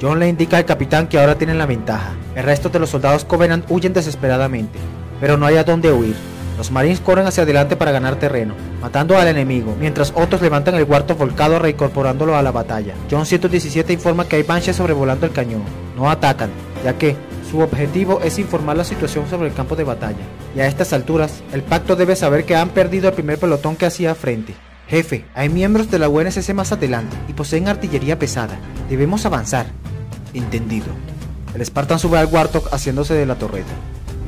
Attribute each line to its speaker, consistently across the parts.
Speaker 1: John le indica al capitán que ahora tienen la ventaja. El resto de los soldados Covenant huyen desesperadamente, pero no hay a dónde huir. Los Marines corren hacia adelante para ganar terreno, matando al enemigo, mientras otros levantan el cuarto volcado reincorporándolo a la batalla. John 117 informa que hay Banshees sobrevolando el cañón. No atacan, ya que su objetivo es informar la situación sobre el campo de batalla. Y a estas alturas, el pacto debe saber que han perdido el primer pelotón que hacía frente. Jefe, hay miembros de la UNSC más adelante y poseen artillería pesada. Debemos avanzar. Entendido. El Spartan sube al Warthog haciéndose de la torreta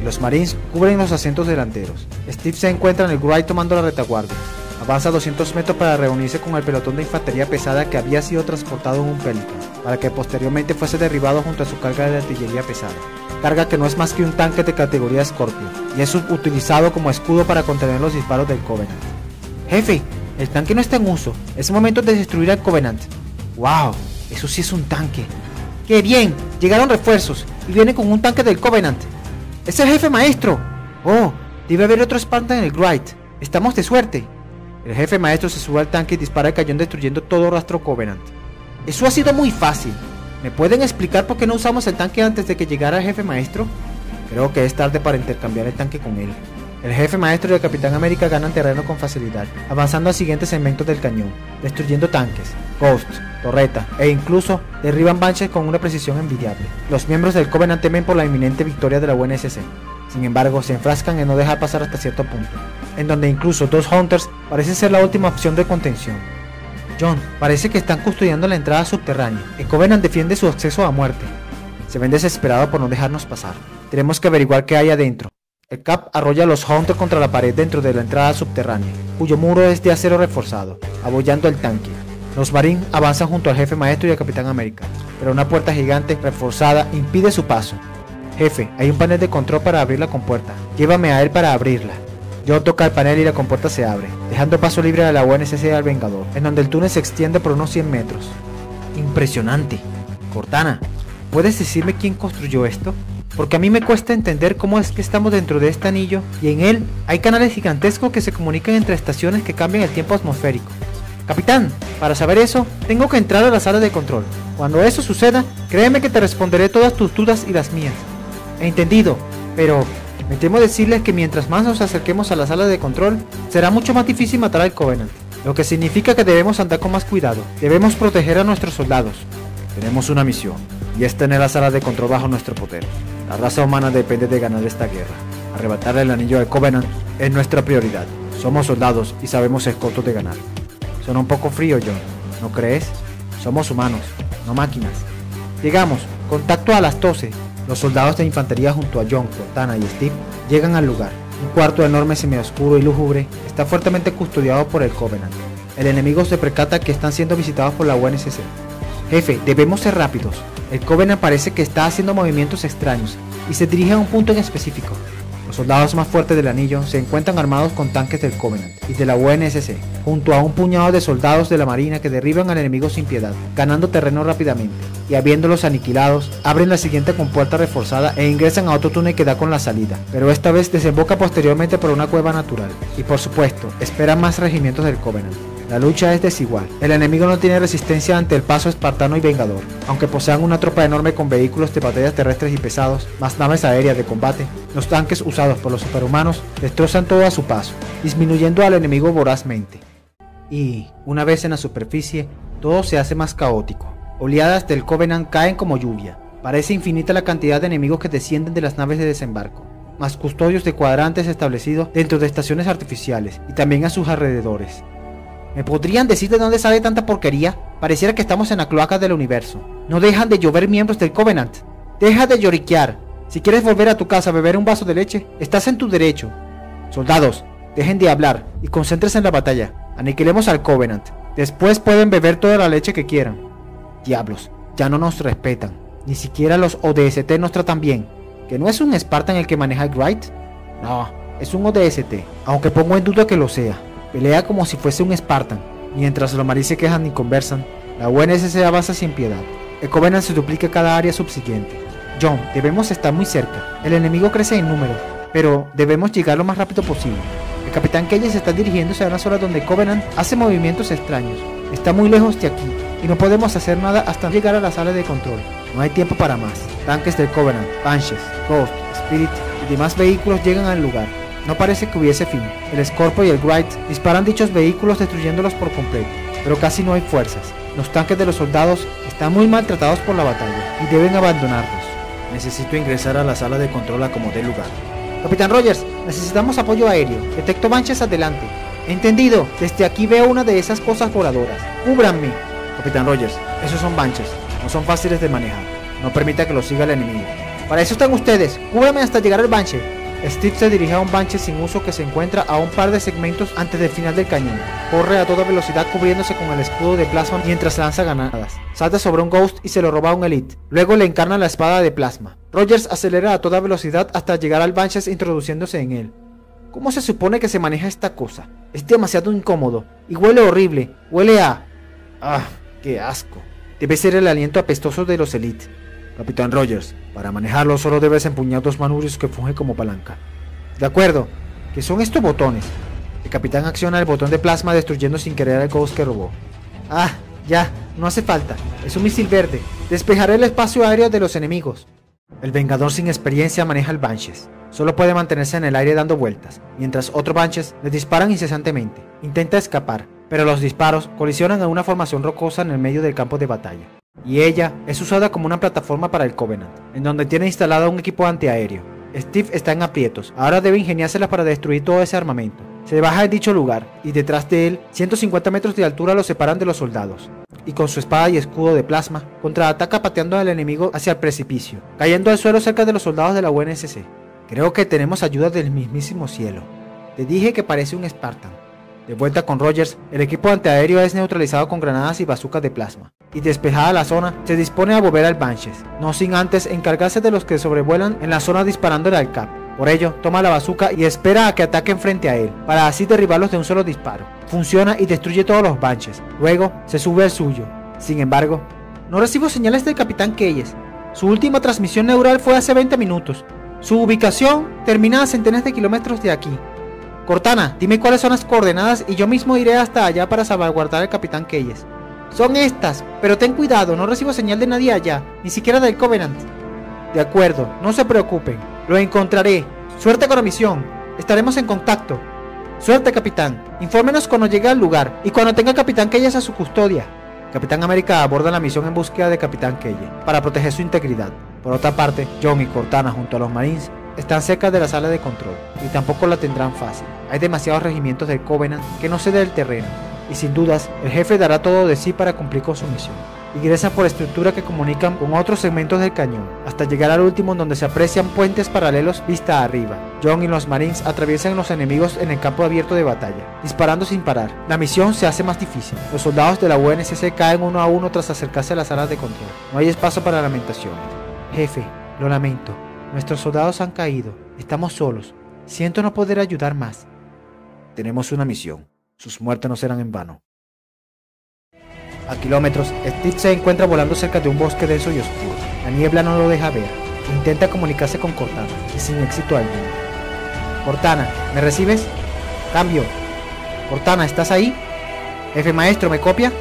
Speaker 1: y los Marines cubren los asientos delanteros. Steve se encuentra en el Wright tomando la retaguardia. Avanza 200 metros para reunirse con el pelotón de infantería pesada que había sido transportado en un Pelican, para que posteriormente fuese derribado junto a su carga de artillería pesada. Carga que no es más que un tanque de categoría Scorpio, y es utilizado como escudo para contener los disparos del Covenant. Jefe, el tanque no está en uso, es momento de destruir al Covenant. ¡Wow! Eso sí es un tanque. ¡Qué bien! Llegaron refuerzos, y viene con un tanque del Covenant. ¡Es el jefe maestro! ¡Oh! Debe haber otro Spartan en el Gright. Estamos de suerte. El jefe maestro se sube al tanque y dispara el cañón destruyendo todo rastro Covenant. Eso ha sido muy fácil. ¿Me pueden explicar por qué no usamos el tanque antes de que llegara el jefe maestro? Creo que es tarde para intercambiar el tanque con él. El jefe maestro y el Capitán América ganan terreno con facilidad, avanzando al siguiente segmento del cañón, destruyendo tanques, ghosts, torreta e incluso derriban Banshees con una precisión envidiable. Los miembros del Covenant temen por la inminente victoria de la UNSC. Sin embargo, se enfrascan en no dejar pasar hasta cierto punto, en donde incluso dos Hunters parecen ser la última opción de contención. John, parece que están custodiando la entrada subterránea. El Covenant defiende su acceso a muerte. Se ven desesperados por no dejarnos pasar. Tenemos que averiguar qué hay adentro. El Cap arrolla a los Hunters contra la pared dentro de la entrada subterránea, cuyo muro es de acero reforzado, abollando el tanque. Los Marines avanzan junto al jefe maestro y al Capitán América, pero una puerta gigante reforzada impide su paso. Jefe, hay un panel de control para abrir la compuerta. Llévame a él para abrirla. Yo toca el panel y la compuerta se abre, dejando paso libre a la UNSC al Vengador, en donde el túnel se extiende por unos 100 metros. Impresionante. Cortana, ¿puedes decirme quién construyó esto? Porque a mí me cuesta entender cómo es que estamos dentro de este anillo y en él hay canales gigantescos que se comunican entre estaciones que cambian el tiempo atmosférico. Capitán, para saber eso, tengo que entrar a la sala de control. Cuando eso suceda, créeme que te responderé todas tus dudas y las mías. He entendido, pero me temo decirles que mientras más nos acerquemos a la sala de control, será mucho más difícil matar al Covenant. Lo que significa que debemos andar con más cuidado. Debemos proteger a nuestros soldados. Tenemos una misión, y es tener la sala de control bajo nuestro poder. La raza humana depende de ganar esta guerra. Arrebatarle el anillo al Covenant es nuestra prioridad. Somos soldados y sabemos el costo de ganar. Suena un poco frío, John. ¿No crees? Somos humanos, no máquinas. Llegamos, contacto a las 12. Los soldados de infantería junto a John, Cortana y Steve llegan al lugar. Un cuarto enorme, semioscuro y lúgubre está fuertemente custodiado por el Covenant. El enemigo se percata que están siendo visitados por la UNSC. Jefe, debemos ser rápidos. El Covenant parece que está haciendo movimientos extraños y se dirige a un punto en específico. Los soldados más fuertes del anillo se encuentran armados con tanques del Covenant y de la UNSC, junto a un puñado de soldados de la Marina que derriban al enemigo sin piedad, ganando terreno rápidamente, y habiéndolos aniquilados, abren la siguiente compuerta reforzada e ingresan a otro túnel que da con la salida, pero esta vez desemboca posteriormente por una cueva natural, y por supuesto, esperan más regimientos del Covenant. La lucha es desigual. El enemigo no tiene resistencia ante el paso espartano y vengador. Aunque posean una tropa enorme con vehículos de batallas terrestres y pesados, más naves aéreas de combate, los tanques usados por los superhumanos destrozan todo a su paso, disminuyendo al enemigo vorazmente. Y, una vez en la superficie, todo se hace más caótico. Oleadas del Covenant caen como lluvia. Parece infinita la cantidad de enemigos que descienden de las naves de desembarco, más custodios de cuadrantes establecidos dentro de estaciones artificiales y también a sus alrededores. ¿Me podrían decir de dónde sale tanta porquería? Pareciera que estamos en la cloaca del universo. No dejan de llover miembros del Covenant. Deja de lloriquear. Si quieres volver a tu casa a beber un vaso de leche, estás en tu derecho. Soldados, dejen de hablar y concéntrense en la batalla. Aniquilemos al Covenant. Después pueden beber toda la leche que quieran. Diablos, ya no nos respetan. Ni siquiera los ODST nos tratan bien. ¿Que no es un Spartan el que maneja el Wright? No, es un ODST, aunque pongo en duda que lo sea. Pelea como si fuese un Spartan. Mientras los maris se quejan y conversan, la UNSC avanza sin piedad. El Covenant se duplica cada área subsiguiente. John, debemos estar muy cerca. El enemigo crece en número, pero debemos llegar lo más rápido posible. El capitán Keyes está dirigiéndose a una zona donde Covenant hace movimientos extraños. Está muy lejos de aquí. y no podemos hacer nada hasta llegar a la sala de control. No hay tiempo para más. Tanques del Covenant, Banshees, Ghost, Spirit y demás vehículos llegan al lugar. No parece que hubiese fin. El Scorpio y el Wright disparan dichos vehículos destruyéndolos por completo, pero casi no hay fuerzas. Los tanques de los soldados están muy maltratados por la batalla y deben abandonarlos.
Speaker 2: Necesito ingresar a la sala de control a como dé lugar.
Speaker 1: Capitán Rogers, necesitamos apoyo aéreo. Detecto manches adelante. Entendido. Desde aquí veo una de esas cosas voladoras. Cúbranme.
Speaker 2: Capitán Rogers, esos son banches. No son fáciles de manejar. No permita que los siga el enemigo.
Speaker 1: Para eso están ustedes. Cúbrame hasta llegar al banche. Steve se dirige a un banche sin uso que se encuentra a un par de segmentos antes del final del cañón. Corre a toda velocidad cubriéndose con el escudo de plasma mientras lanza granadas. Salta sobre un Ghost y se lo roba a un Elite. Luego le encarna la espada de plasma. Rogers acelera a toda velocidad hasta llegar al Banches introduciéndose en él. ¿Cómo se supone que se maneja esta cosa? Es demasiado incómodo y huele horrible. Huele a...
Speaker 2: ¡Ah! ¡Qué asco!
Speaker 1: Debe ser el aliento apestoso de los Elite.
Speaker 2: Capitán Rogers, para manejarlo solo debes empuñar dos manurios que fungen como palanca.
Speaker 1: De acuerdo. ¿Qué son estos botones? El capitán acciona el botón de plasma destruyendo sin querer al Ghost que robó. Ah, ya, no hace falta. Es un misil verde. Despejaré el espacio aéreo de los enemigos. El Vengador sin experiencia maneja el Banshees. Solo puede mantenerse en el aire dando vueltas, mientras otros Banshees le disparan incesantemente. Intenta escapar, pero los disparos colisionan en una formación rocosa en el medio del campo de batalla. Y ella es usada como una plataforma para el Covenant, en donde tiene instalado un equipo antiaéreo. Steve está en aprietos, ahora debe ingeniárselas para destruir todo ese armamento. Se baja de dicho lugar, y detrás de él, 150 metros de altura lo separan de los soldados. Y con su espada y escudo de plasma, contraataca pateando al enemigo hacia el precipicio, cayendo al suelo cerca de los soldados de la UNSC. Creo que tenemos ayuda del mismísimo cielo. Te dije que parece un Spartan. De vuelta con Rogers, el equipo antiaéreo es neutralizado con granadas y bazucas de plasma. Y despejada la zona, se dispone a volver al Banshees, no sin antes encargarse de los que sobrevuelan en la zona disparándole al Cap. Por ello, toma la bazuca y espera a que ataquen frente a él, para así derribarlos de un solo disparo. Funciona y destruye todos los Banshees. Luego, se sube al suyo. Sin embargo, no recibo señales del Capitán Keyes. Su última transmisión neural fue hace 20 minutos. Su ubicación termina a centenas de kilómetros de aquí. Cortana, dime cuáles son las coordenadas y yo mismo iré hasta allá para salvaguardar al Capitán Keyes. Son estas, pero ten cuidado, no recibo señal de nadie allá, ni siquiera del Covenant. De acuerdo, no se preocupen, lo encontraré. Suerte con la misión, estaremos en contacto. Suerte, capitán. Infórmenos cuando llegue al lugar y cuando tenga Capitán Keyes a su custodia. Capitán América aborda la misión en búsqueda de Capitán Keyes para proteger su integridad. Por otra parte, John y Cortana junto a los Marines están cerca de la sala de control y tampoco la tendrán fácil. Hay demasiados regimientos del Covenant que no ceden el terreno y sin dudas el jefe dará todo de sí para cumplir con su misión. Ingresan por estructuras que comunican con otros segmentos del cañón, hasta llegar al último donde se aprecian puentes paralelos vista arriba. John y los Marines atraviesan los enemigos en el campo abierto de batalla, disparando sin parar. La misión se hace más difícil. Los soldados de la UNSC caen uno a uno tras acercarse a las salas de control. No hay espacio para lamentaciones. Jefe, lo lamento. Nuestros soldados han caído. Estamos solos. Siento no poder ayudar más.
Speaker 2: Tenemos una misión. Sus muertes no serán en vano.
Speaker 1: A kilómetros, Steve se encuentra volando cerca de un bosque denso y oscuro. La niebla no lo deja ver. Intenta comunicarse con Cortana, y sin éxito alguno. Cortana, ¿me recibes? Cambio. Cortana, ¿estás ahí? Jefe maestro, ¿me copia?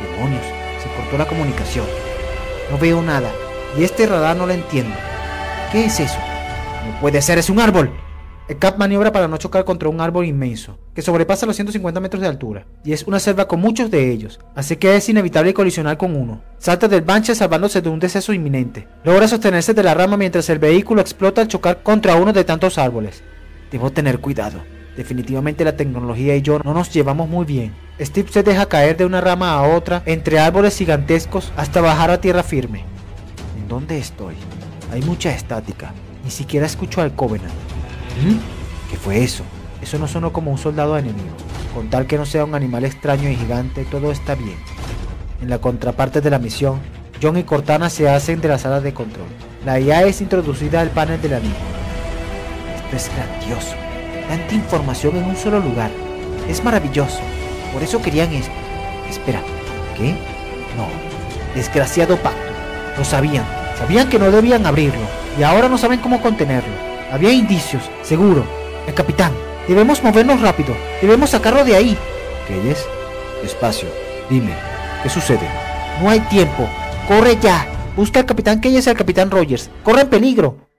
Speaker 2: Demonios, se cortó la comunicación.
Speaker 1: No veo nada, y este radar no lo entiendo. ¿Qué es eso?
Speaker 2: No puede ser, es un árbol.
Speaker 1: El Cap maniobra para no chocar contra un árbol inmenso, que sobrepasa los 150 metros de altura, y es una selva con muchos de ellos, así que es inevitable colisionar con uno. Salta del banche salvándose de un deceso inminente. Logra sostenerse de la rama mientras el vehículo explota al chocar contra uno de tantos árboles. Debo tener cuidado. Definitivamente la tecnología y yo no nos llevamos muy bien. Steve se deja caer de una rama a otra entre árboles gigantescos hasta bajar a tierra firme.
Speaker 2: ¿En dónde estoy? Hay mucha estática.
Speaker 1: Ni siquiera escucho al Covenant.
Speaker 2: ¿Qué fue eso?
Speaker 1: Eso no sonó como un soldado enemigo. Con tal que no sea un animal extraño y gigante, todo está bien. En la contraparte de la misión, John y Cortana se hacen de la sala de control. La IA es introducida al panel del anillo. Esto es grandioso. Tanta información en un solo lugar. Es maravilloso. Por eso querían esto. Espera, ¿qué? No. Desgraciado pacto. Lo sabían. Sabían que no debían abrirlo. Y ahora no saben cómo contenerlo. Había indicios, seguro. El capitán. Debemos movernos rápido. Debemos sacarlo de ahí.
Speaker 2: ¿Qué es? Despacio. Dime, ¿qué sucede?
Speaker 1: No hay tiempo. Corre ya. Busca al capitán Keyes y al capitán Rogers. Corre en peligro.